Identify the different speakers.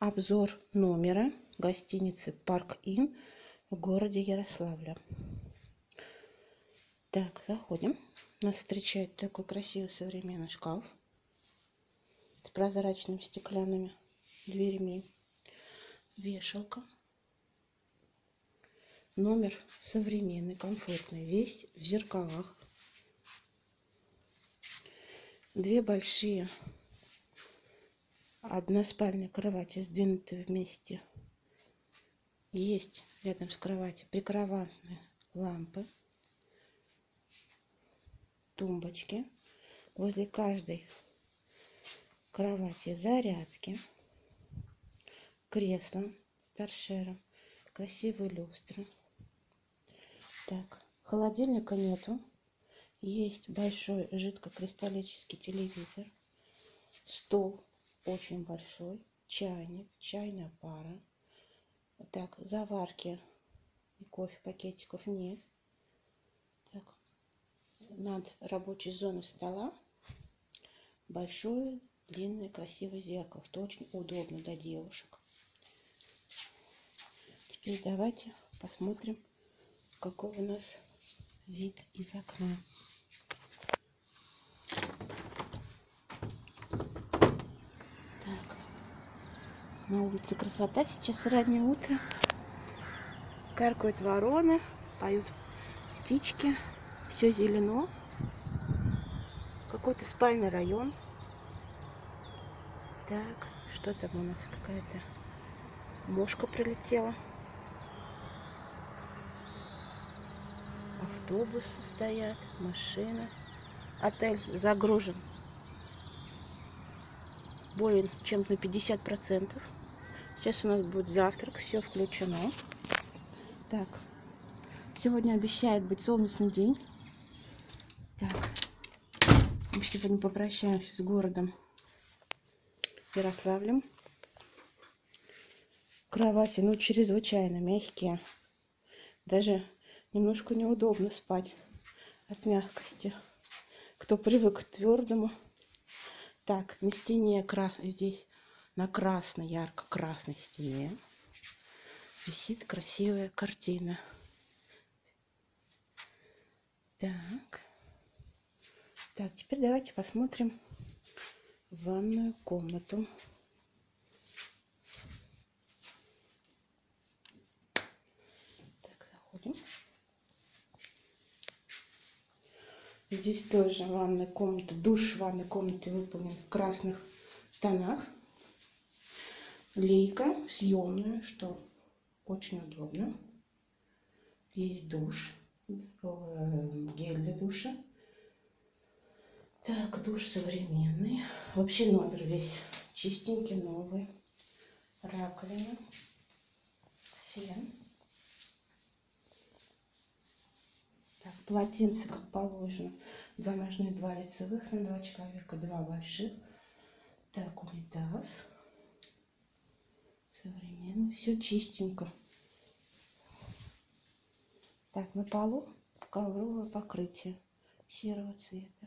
Speaker 1: обзор номера гостиницы парк ин в городе ярославле так заходим. Нас встречает такой красивый современный шкаф с прозрачными стеклянными дверьми. Вешалка. Номер современный комфортный весь в зеркалах. Две большие односпальные кровати сдвинуты вместе. Есть рядом с кроватью прикроватные лампы тумбочки. Возле каждой кровати зарядки кресло с торшером красивые люстры. Так холодильника нету. Есть большой жидкокристаллический телевизор стол очень большой чайник чайная пара. Так заварки и кофе пакетиков нет. Так над рабочей зоной стола большое длинное красивое зеркало что очень удобно для девушек. Теперь давайте посмотрим какой у нас вид из окна На улице красота, сейчас раннее утро. Каркают вороны, поют птички, все зелено. Какой-то спальный район. Так, что там у нас? Какая-то мошка прилетела. Автобусы стоят, машины. Отель загружен более чем на 50 процентов. Сейчас у нас будет завтрак, все включено. Так, сегодня обещает быть солнечный день. Так, мы сегодня попрощаемся с городом Ярославлем. Кровати, ну, чрезвычайно мягкие. Даже немножко неудобно спать от мягкости. Кто привык к твердому. Так, на стене здесь на красной, ярко-красной стене висит красивая картина. Так. Так, теперь давайте посмотрим ванную комнату. Так, заходим. Здесь тоже ванная комната, душ ванной комнаты выполнен в красных тонах лейка съемная, что очень удобно. Есть душ, э, гель для душа. Так, душ современный. Вообще номер весь чистенький, новый. Раковина, фен. Так, полотенце, как положено. Два ножных, два лицевых на два человека, два больших. Так, унитаз современно, все чистенько. Так, на полу ковровое покрытие серого цвета.